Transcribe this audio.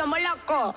chomo loco.